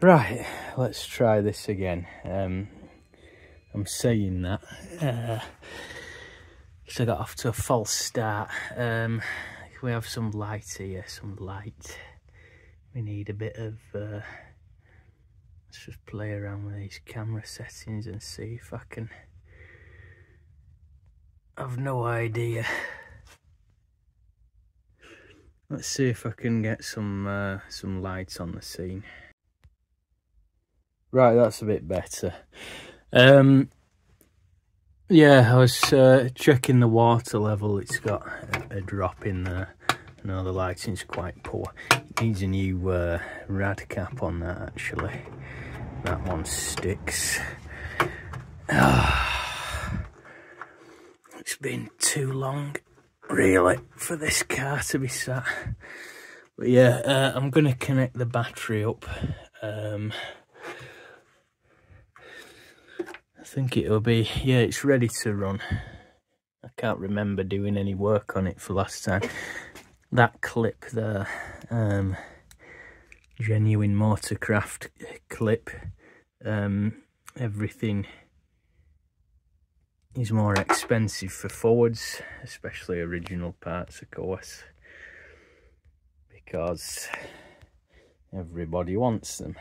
Right, let's try this again. Um, I'm saying that uh, I got off to a false start. Um, we have some light here, some light. We need a bit of... Uh, let's just play around with these camera settings and see if I can... I've no idea. Let's see if I can get some uh, some lights on the scene. Right, that's a bit better. Um, yeah, I was uh, checking the water level. It's got a, a drop in there. No, the lighting's quite poor. It needs a new uh, rad cap on that, actually. That one sticks. it's been too long, really, for this car to be sat. But yeah, uh, I'm going to connect the battery up. Um, think it'll be, yeah, it's ready to run. I can't remember doing any work on it for last time. That clip there, um, genuine motorcraft clip, um, everything is more expensive for Fords, especially original parts, of course, because everybody wants them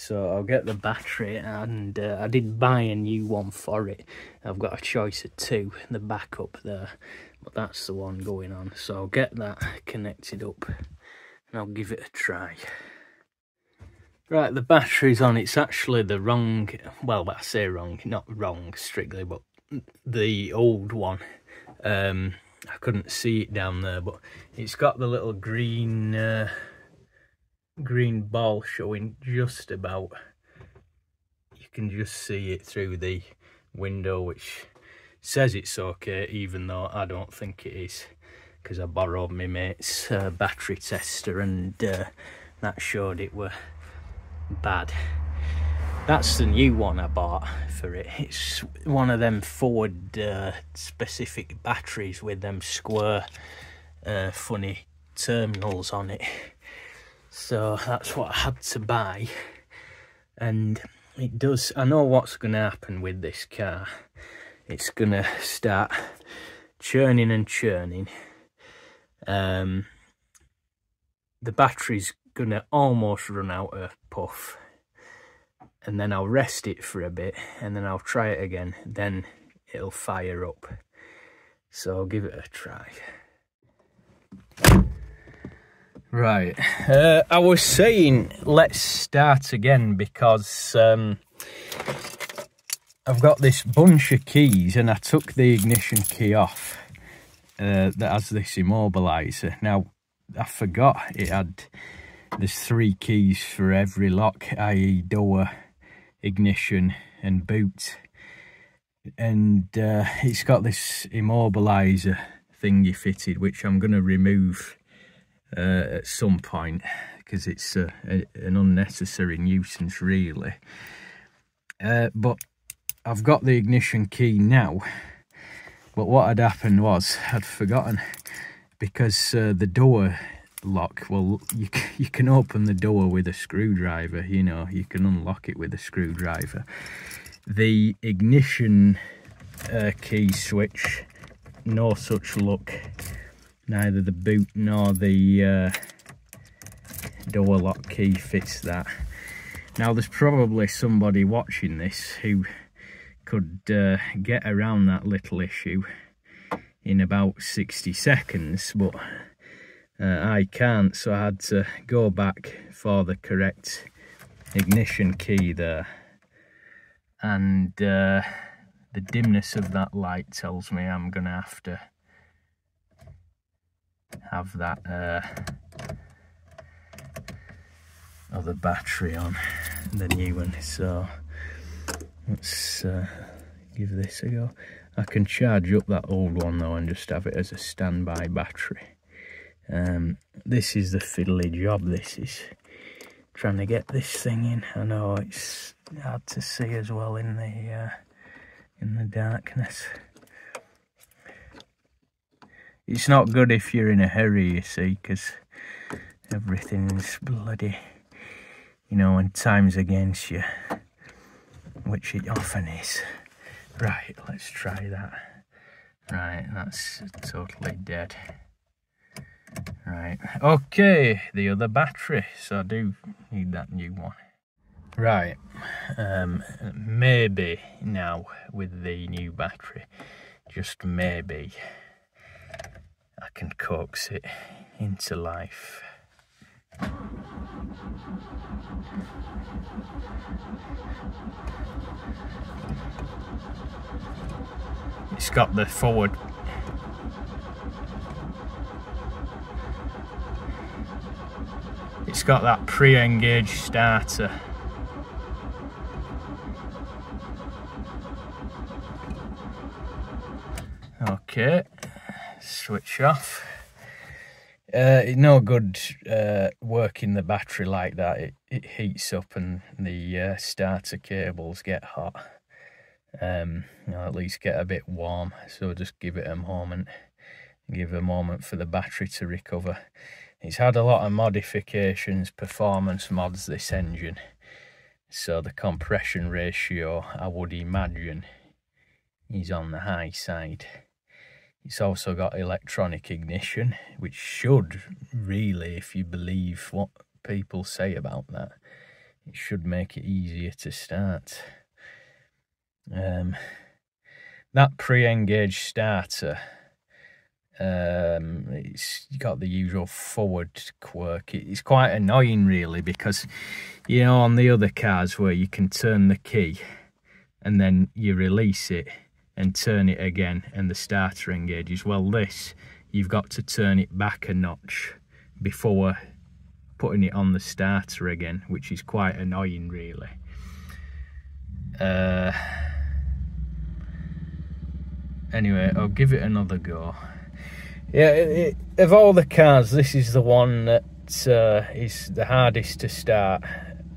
so I'll get the battery and uh, I did buy a new one for it. I've got a choice of two the backup there but that's the one going on. So I'll get that connected up and I'll give it a try. Right the battery's on. It's actually the wrong well I say wrong not wrong strictly but the old one um I couldn't see it down there but it's got the little green uh, green ball showing just about. You can just see it through the window which says it's okay even though I don't think it is because I borrowed my mate's uh, battery tester and uh, that showed it were bad. That's the new one I bought for it. It's one of them Ford uh, specific batteries with them square uh, funny terminals on it so that's what I had to buy. And it does I know what's going to happen with this car. It's going to start churning and churning. Um, the battery's going to almost run out of puff. And then I'll rest it for a bit and then I'll try it again. Then it'll fire up. So I'll give it a try Right. Uh, I was saying let's start again because um, I've got this bunch of keys and I took the ignition key off uh, that has this immobiliser. Now, I forgot it had, there's three keys for every lock, i.e. door, ignition and boot. And uh, it's got this immobiliser thingy fitted, which I'm going to remove uh, at some point because it's a, a, an unnecessary nuisance really. Uh, but I've got the ignition key now. But what had happened was I'd forgotten because uh, the door lock well you, you can open the door with a screwdriver you know you can unlock it with a screwdriver. The ignition uh, key switch no such luck neither the boot nor the uh, door lock key fits that. Now there's probably somebody watching this who could uh, get around that little issue in about 60 seconds but uh, I can't so I had to go back for the correct ignition key there and uh, the dimness of that light tells me I'm gonna have to have that uh, other battery on the new one. So let's uh, give this a go. I can charge up that old one though and just have it as a standby battery. Um, this is the fiddly job this is. Trying to get this thing in. I know it's hard to see as well in the uh, in the darkness it's not good if you're in a hurry, you see, because everything's bloody you know, and time's against you, which it often is. Right, let's try that. Right, that's totally dead. Right, okay, the other battery, so I do need that new one. Right, um, maybe now with the new battery, just maybe, I can coax it into life. It's got the Ford. It's got that pre-engaged starter. Okay, switch off. Uh, no good uh, working the battery like that. It, it heats up and the uh, starter cables get hot. Um, at least get a bit warm. So just give it a moment. Give a moment for the battery to recover. It's had a lot of modifications, performance mods, this engine. So the compression ratio, I would imagine, is on the high side. It's also got electronic ignition, which should really, if you believe what people say about that, it should make it easier to start. Um, that pre-engaged starter, um, it's got the usual Ford quirk. It's quite annoying, really, because you know on the other cars where you can turn the key and then you release it and turn it again and the starter engages. Well, this, you've got to turn it back a notch before putting it on the starter again, which is quite annoying, really. Uh, anyway, I'll give it another go. Yeah, it, it, of all the cars, this is the one that uh, is the hardest to start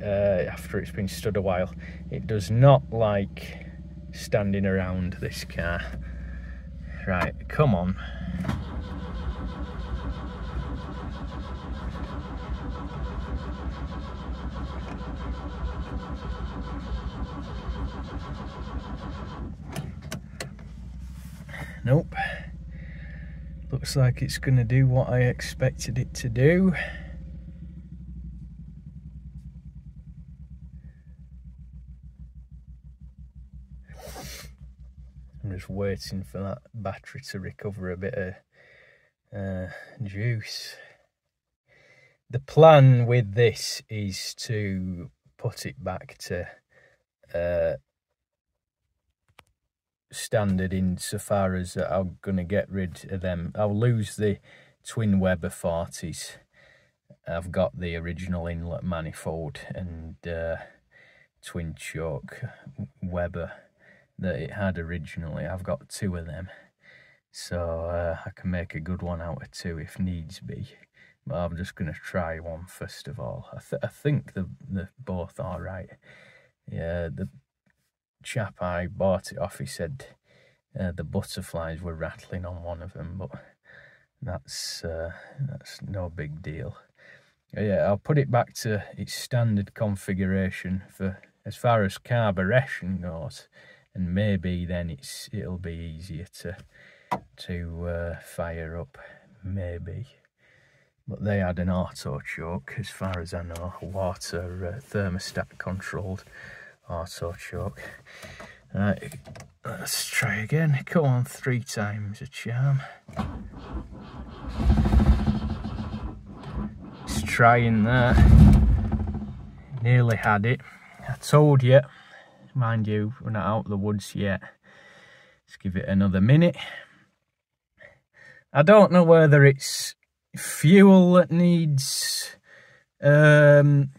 uh, after it's been stood a while. It does not like standing around this car. Right, come on. Nope. Looks like it's going to do what I expected it to do. Just waiting for that battery to recover a bit of uh, juice. The plan with this is to put it back to uh, standard insofar as I'm going to get rid of them. I'll lose the twin Weber 40s. I've got the original inlet manifold and uh, twin choke Weber that it had originally. I've got two of them, so uh, I can make a good one out of two if needs be. But I'm just going to try one first of all. I, th I think the the both all right. Yeah, the chap I bought it off, he said uh, the butterflies were rattling on one of them, but that's uh, that's no big deal. Yeah, I'll put it back to its standard configuration for as far as carburation goes and maybe then it's it'll be easier to to uh, fire up maybe. But they had an auto choke as far as I know. Water uh, thermostat controlled auto choke. Right let's try again. Come on three times a charm. Just trying that. Nearly had it. I told you mind you, we're not out of the woods yet. Let's give it another minute. I don't know whether it's fuel that needs um,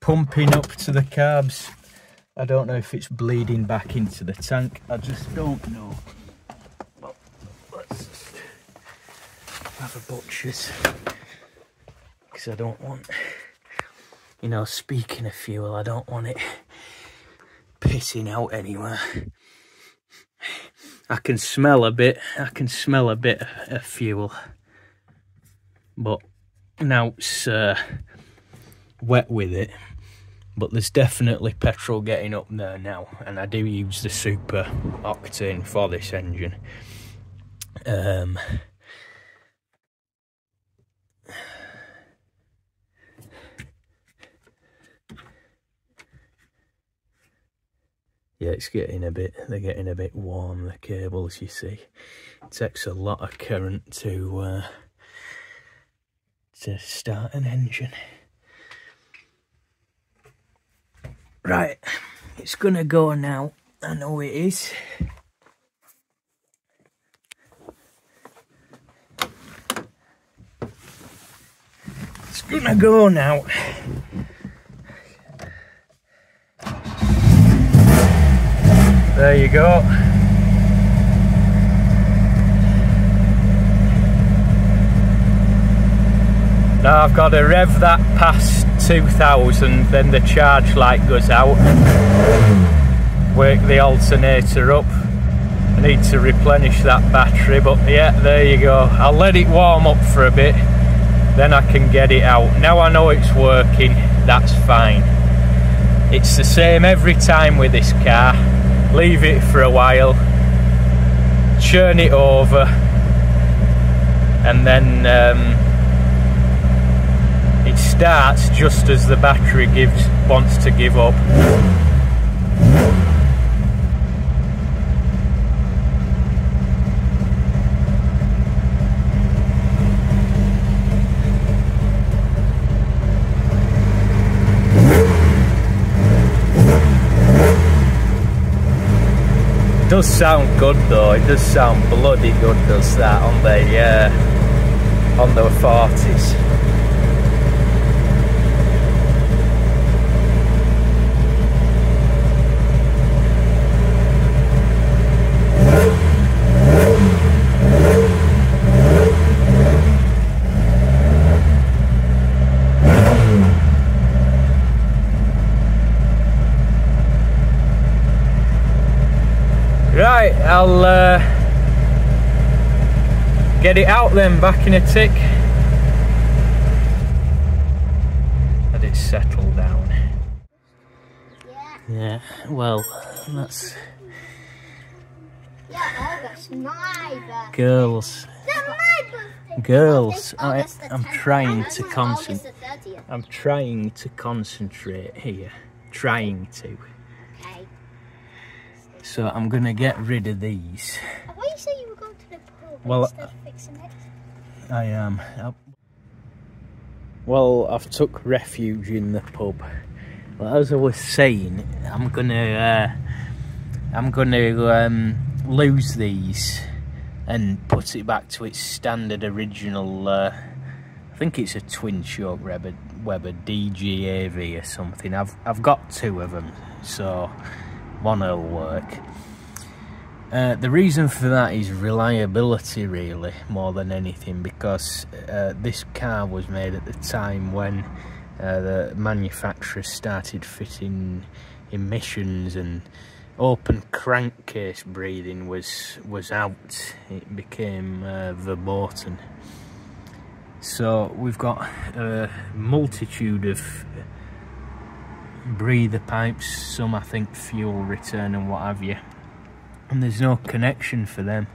pumping up to the carbs. I don't know if it's bleeding back into the tank. I just don't know. Well, let's have a butcher's. Because I don't want, you know, speaking of fuel, I don't want it pissing out anywhere. I can smell a bit, I can smell a bit of fuel. But now it's uh, wet with it, but there's definitely petrol getting up there now and I do use the super octane for this engine um, yeah it's getting a bit they're getting a bit warm the cables you see it takes a lot of current to uh, to start an engine Right, it's gonna go now. I know it is. It's gonna go now. There you go. Now I've got to rev that past 2000 then the charge light goes out. Wake the alternator up. I need to replenish that battery but yeah there you go. I'll let it warm up for a bit then I can get it out. Now I know it's working that's fine. It's the same every time with this car leave it for a while churn it over and then um, it starts just as the battery gives wants to give up. Does sound good though, it does sound bloody good does that on the uh, on the 40s. Right, I'll uh, get it out then, back in a tick. Let it settle down. Yeah, yeah well, that's... Girls. Girls, I, I'm trying to concentrate. I'm trying to concentrate here. Trying to. So I'm going to get rid of these. Why you say you were going to the pub well, instead of fixing it? I am. Well, I've took refuge in the pub. Well, as I was saying, I'm gonna, uh, I'm gonna um, lose these and put it back to its standard original. Uh, I think it's a twin choke Weber, Weber DGAV or something. I've I've got two of them, so one will work. Uh, the reason for that is reliability really more than anything because uh, this car was made at the time when uh, the manufacturers started fitting emissions and open crankcase breathing was was out it became uh, verboten so we've got a multitude of breather pipes, some I think fuel return and what have you. And there's no connection for them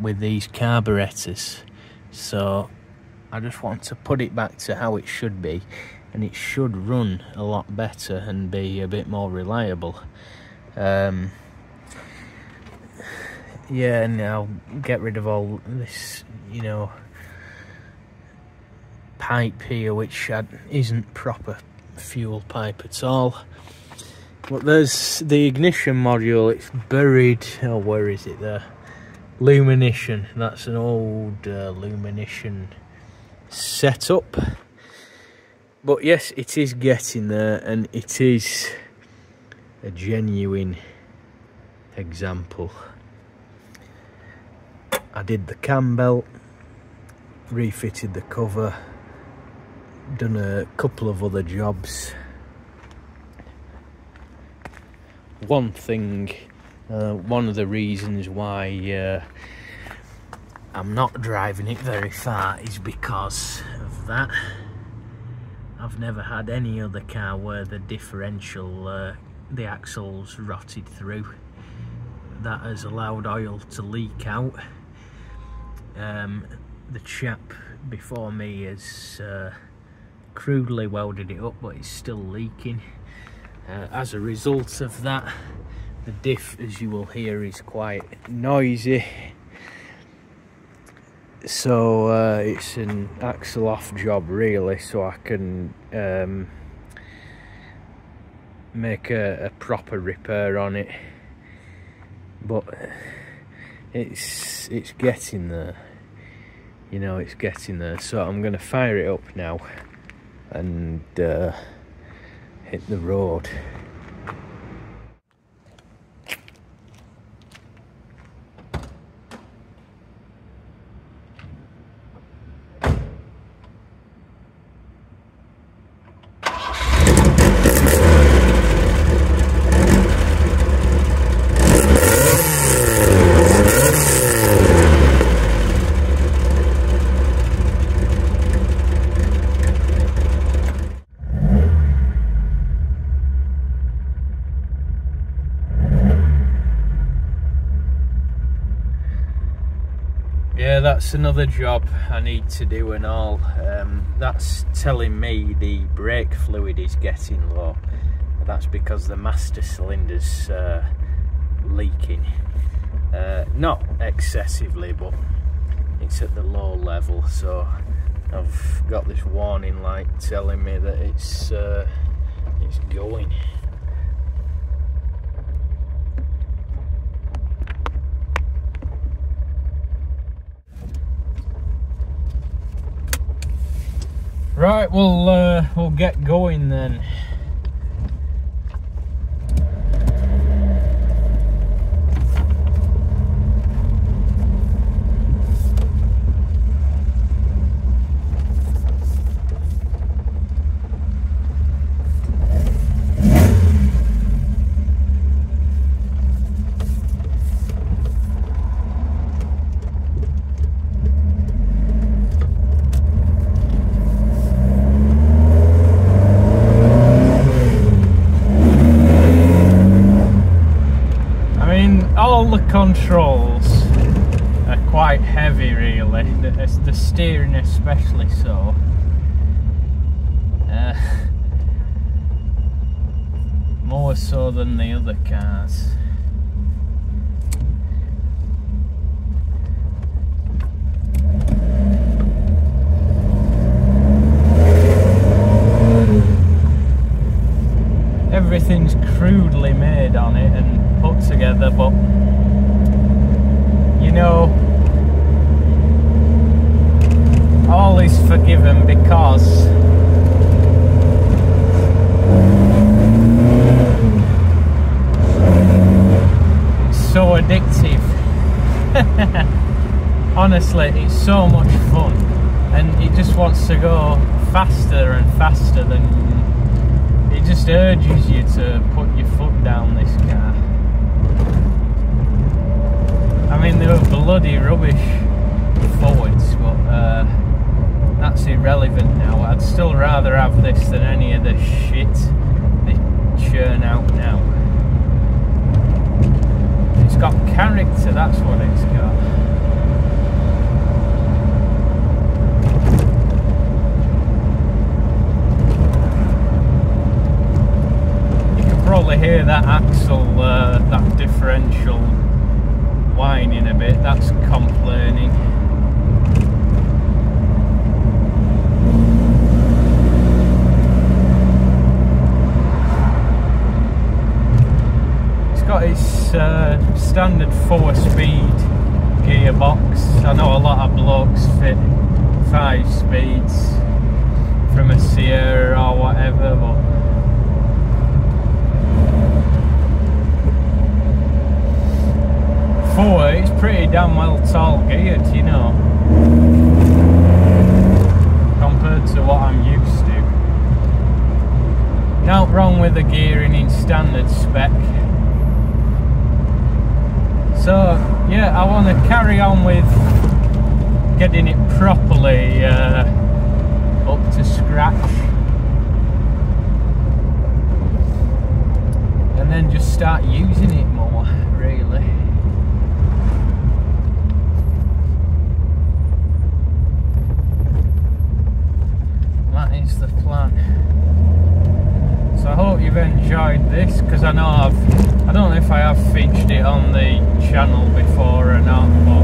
with these carburetors. So I just want to put it back to how it should be and it should run a lot better and be a bit more reliable. Um, yeah, and I'll get rid of all this, you know, pipe here which isn't proper fuel pipe at all. But there's the ignition module, it's buried, oh where is it there? Lumenition, that's an old uh, Lumenition setup. But yes, it is getting there and it is a genuine example. I did the cam belt, refitted the cover, done a couple of other jobs. One thing, uh, one of the reasons why uh, I'm not driving it very far is because of that. I've never had any other car where the differential, uh, the axles rotted through. That has allowed oil to leak out. Um, the chap before me has uh, crudely welded it up but it's still leaking. Uh, as a result of that, the diff, as you will hear, is quite noisy. So uh, it's an axle off job really so I can um, make a, a, proper repair on it. But it's it's getting there. You know it's getting there. So I'm gonna fire it up now and uh, hit the road that's another job I need to do and all. Um, that's telling me the brake fluid is getting low. That's because the master cylinder's uh, leaking. Uh, not excessively, but it's at the low level. So I've got this warning light telling me that it's uh, it's going. Right, we'll uh, we'll get going then. controls are quite heavy really, the, the steering especially so. Uh, than the other cars. Everything's crudely made on it and put together but you know, all is forgiven because so addictive. Honestly, it's so much fun and it just wants to go faster and faster than it just urges you to put your foot down this car. I mean, they were bloody rubbish Fords, but uh, that's irrelevant now. I'd still rather have this than any of the shit they churn out now. Got character, that's what it's got. You can probably hear that axle, uh, that differential whining a bit, that's complaining. It's got standard four speed gearbox. I know a lot of blokes fit five speeds from a Sierra or whatever, but four, it's pretty damn well tall geared, you know, compared to what I'm used to. Not wrong with the gearing in standard spec. So yeah, I want to carry on with getting it properly uh, up to scratch. And then just start using it more, really. That is the plan. So I hope you've enjoyed this because I know I've I don't know if I have featured it on the channel before or not, but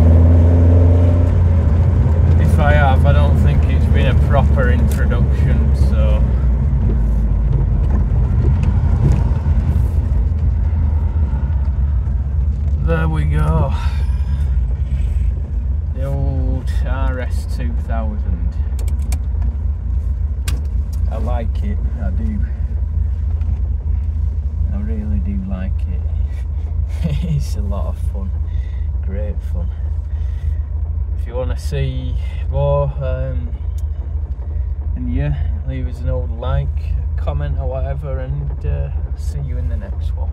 if I have, I don't think it's been a proper introduction. So. There we go. The old RS2000. I like it, I do. I really do like it. it's a lot of fun, great fun. See more, um, and yeah, leave us an old like, comment or whatever, and uh, see you in the next one.